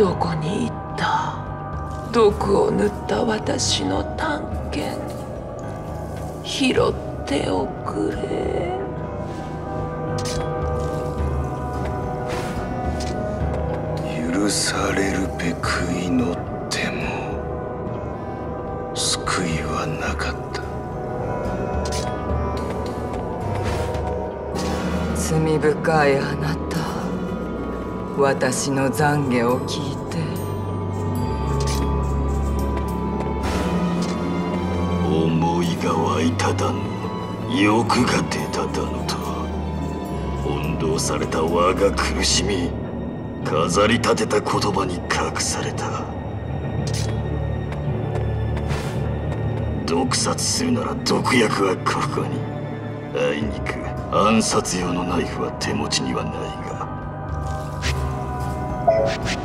どこに行った？毒を塗った私の探検。拾っておくれ。許されるべく祈っても救いはなかった。罪深いあなた。私の懺悔を聞いが湧いただの欲が出ただのと。翻弄された我が苦しみ飾り立てた言葉に隠された。毒殺するなら毒薬はここに。あいにく暗殺用のナイフは手持ちにはないが。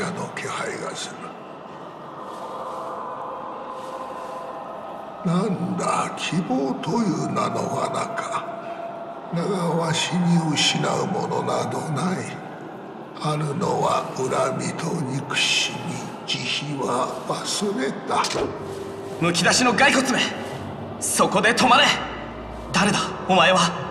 者の気配がする。なんだ希望という名の罠か。だがわしに失うものなどない。あるのは恨みと憎しみ慈悲は忘れた。むき出しの骸骨め。そこで止まれ。誰だお前は。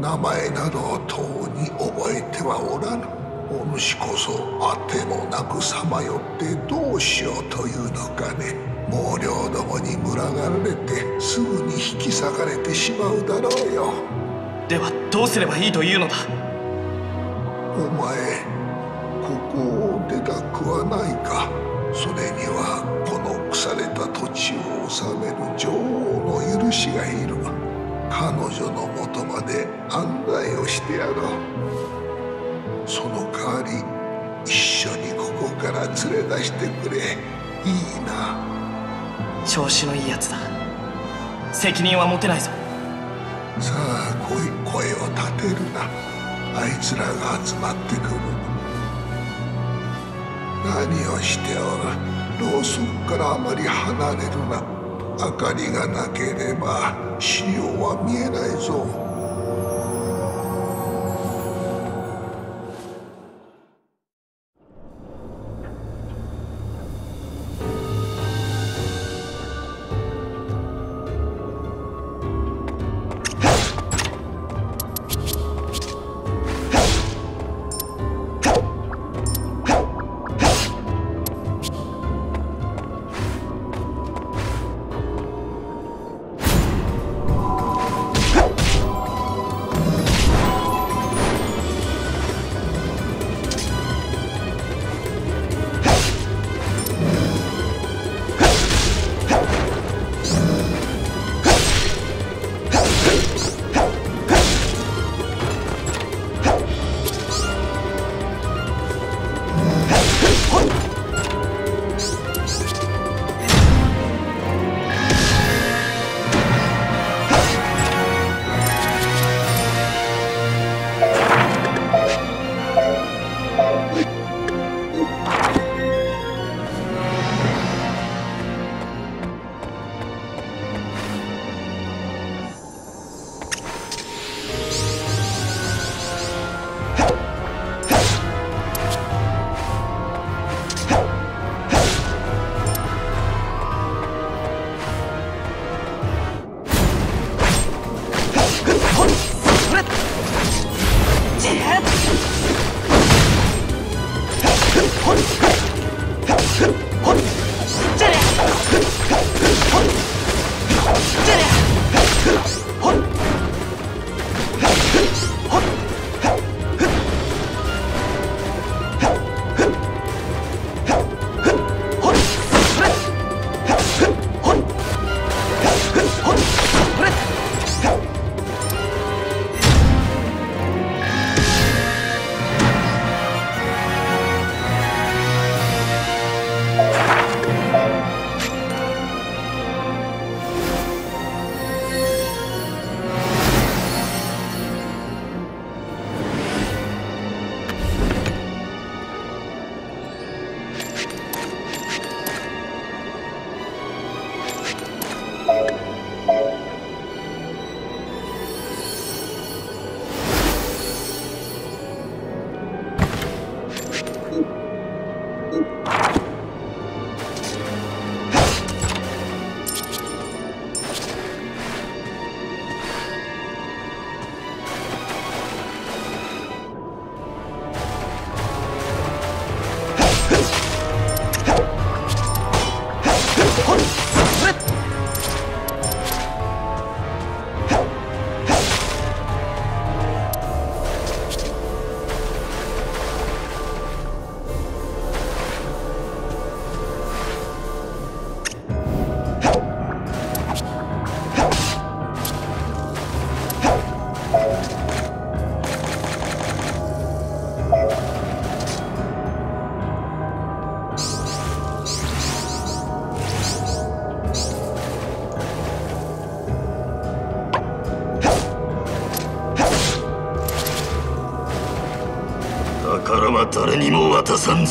名前などとうに覚えてはおらぬお主こそあてもなくさまよってどうしようというのかね。毛量どもに群がられてすぐに引き裂かれてしまうだろうよ。ではどうすればいいというのだ？お前ここを出たくはないか。それにはこの腐れた土地を治める女王の許しがいる。彼女のもとまで案内をしてやろうその代わり一緒にここから連れ出してくれ。いいな。調子のいいやつだ。責任は持てないぞ。さあ来い声を立てるな。あいつらが集まってくる。何をしておるろうそくからあまり離れるな。明かりがなければ資料は見えないぞ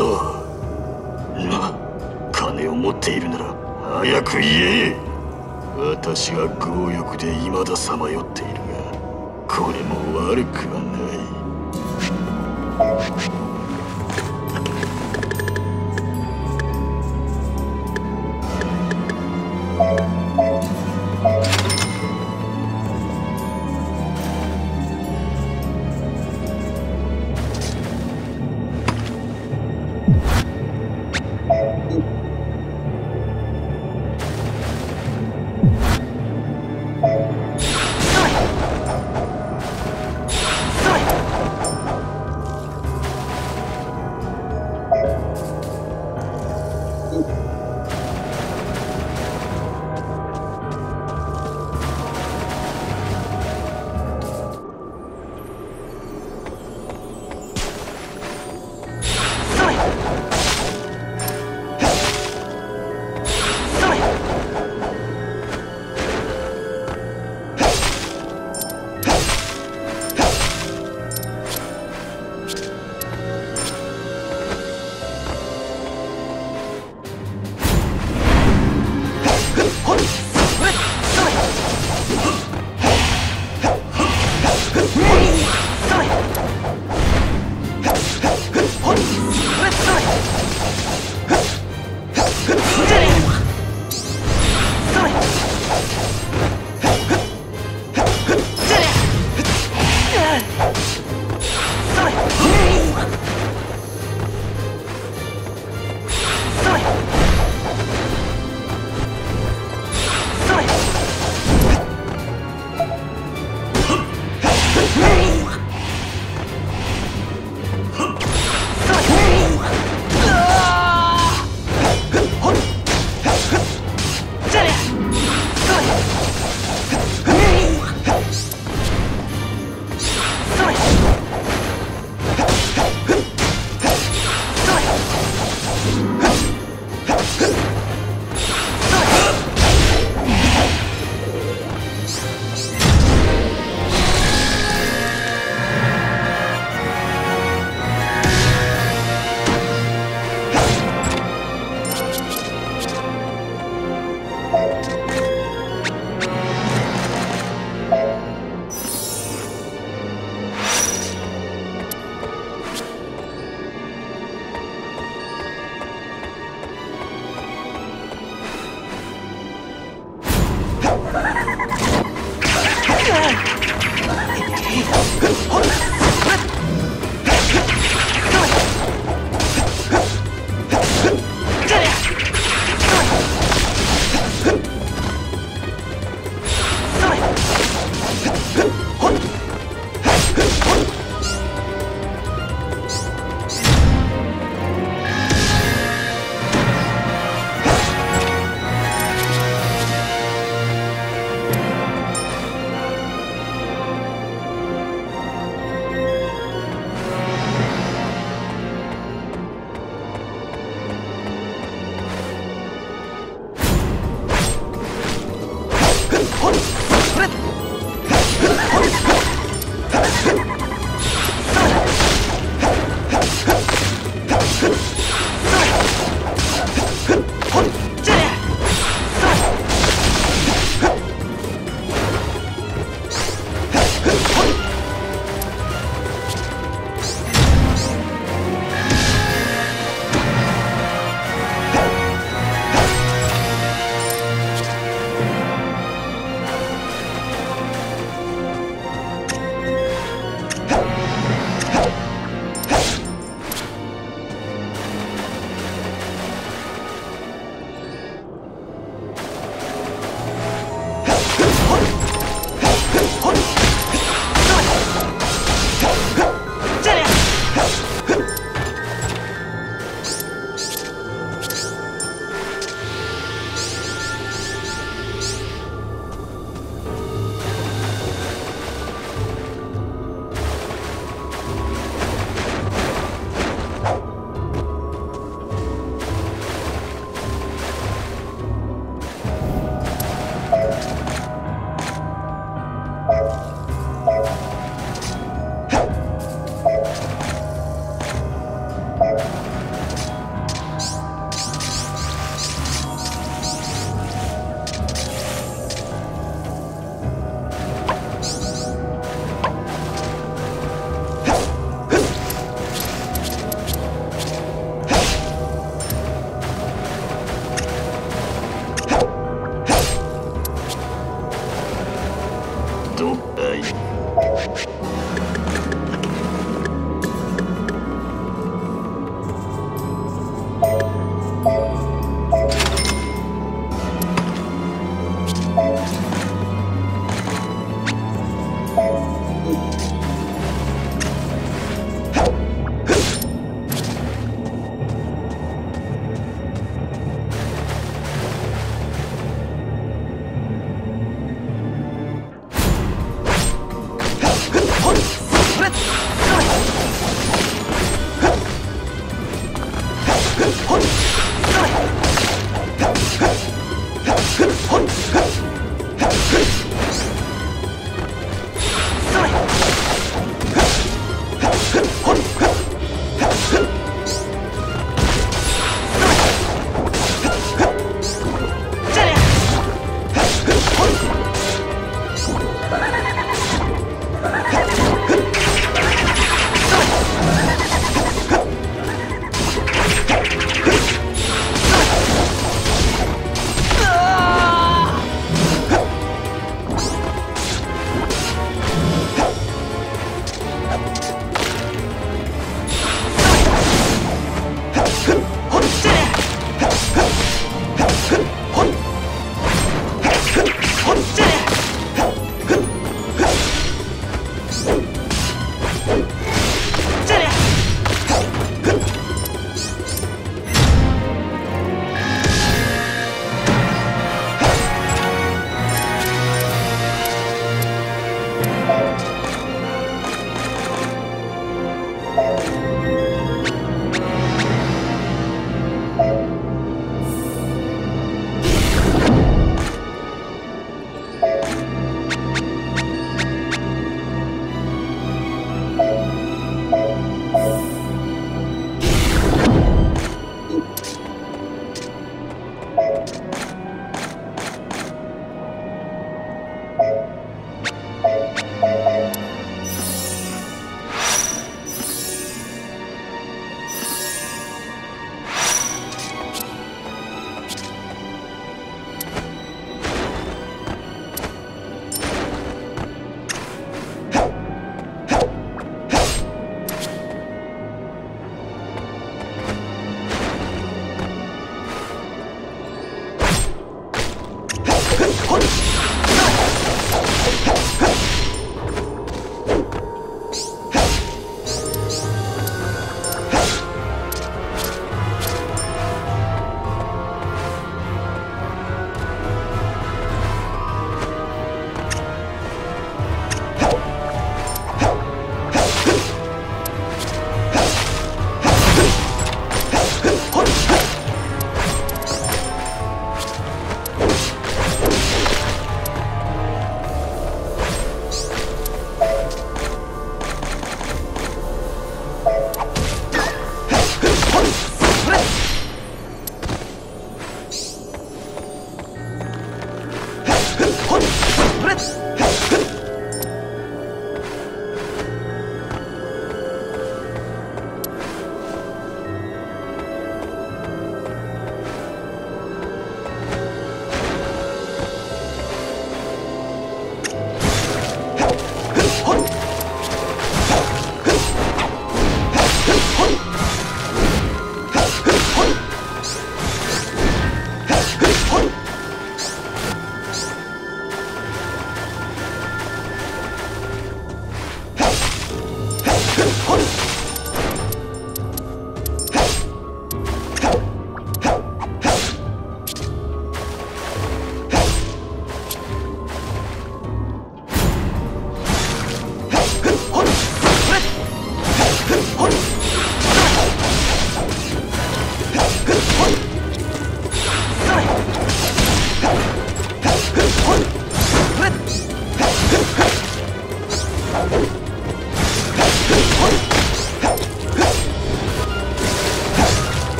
渡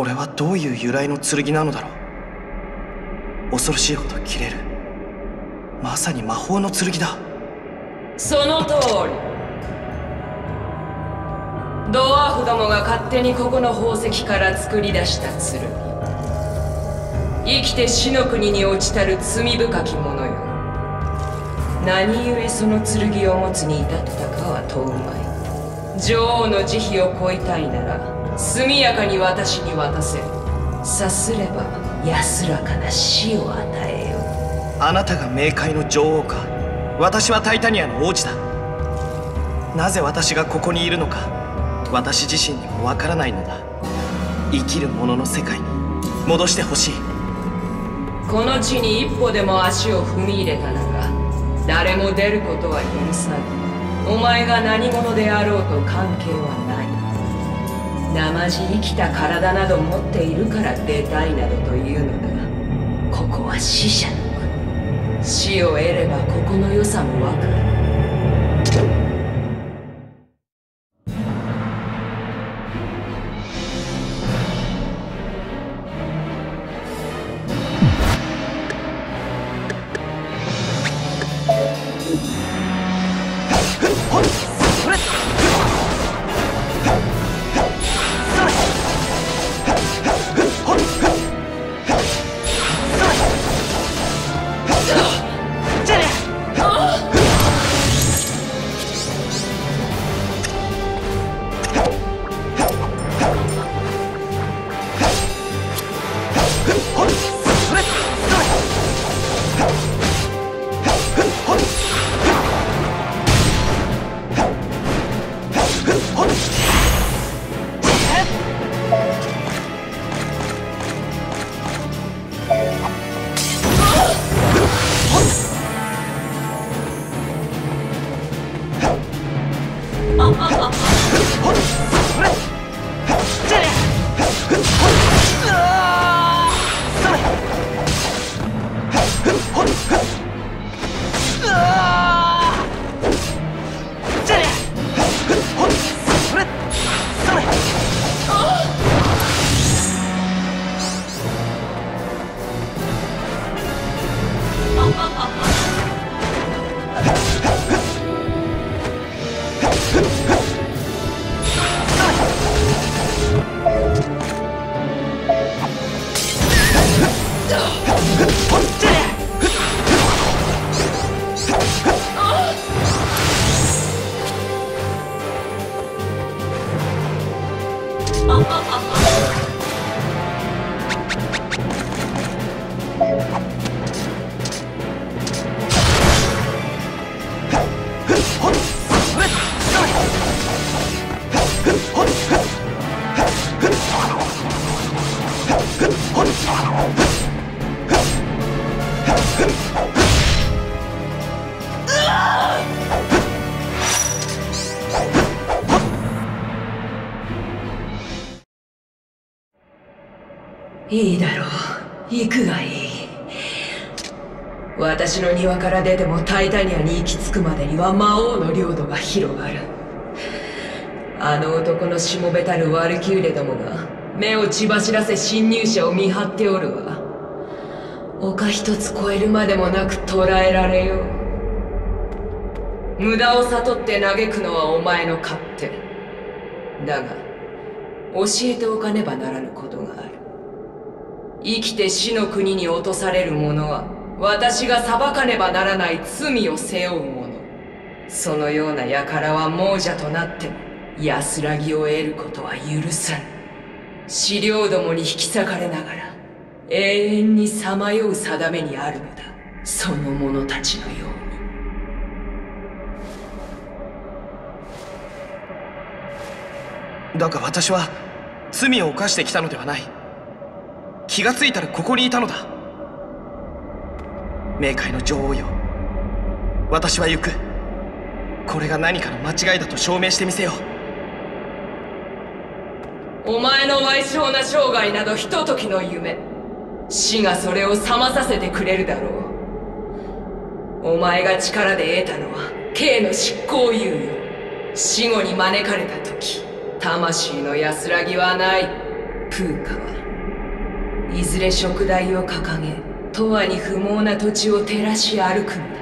これはどういう由来の剣なのだろう。恐ろしいほど切れる。まさに魔法の剣だ。その通り。ドワーフどもが勝手にここの宝石から作り出した剣。生きて死の国に落ちたる罪深き者よ。何故その剣を持つに至ったかは問うまい。女王の慈悲を乞いたいなら速やかに私に渡せ。さすれば安らかな死を与えよう。あなたが冥界の女王か。私はタイタニアの王子だ。なぜ私がここにいるのか。私自身にもわからないのだ。生きる者の世界に。戻してほしい。この地に一歩でも足を踏み入れたなら誰も出ることは許さぬお前が何者であろうと関係はない生地生きた体など持っているから出たいなどというのだここは死者の国死を得ればここの良さもわかる庭から出てもタイタニアに行き着くまでには魔王の領土が広がる。あの男のしもべたるワルキューレどもが目を血走らせ侵入者を見張っておるわ。丘一つ越えるまでもなく捕らえられよう。無駄を悟って嘆くのはお前の勝手。だが教えておかねばならぬことがある。生きて死の国に落とされる者は私が裁かねばならない罪を背負う者。そのような輩は亡者となっても安らぎを得ることは許さぬ。資料どもに引き裂かれながら永遠にさまよう定めにあるのだ。その者たちのように。だが私は罪を犯してきたのではない。気がついたらここにいたのだ。冥界の女王よ。私は行く。これが何かの間違いだと証明してみせよう。お前の賠償な生涯などひとときの夢死がそれを覚まさせてくれるだろう。お前が力で得たのは刑の執行猶予。死後に招かれた時魂の安らぎはない。プーカはいずれ食台を掲げ永遠に不毛な土地を照らし歩くのだ。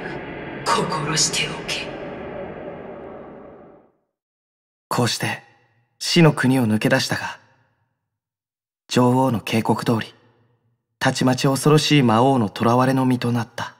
心しておけ。こうして死の国を抜け出したが女王の警告通りたちまち恐ろしい魔王の囚われの身となった。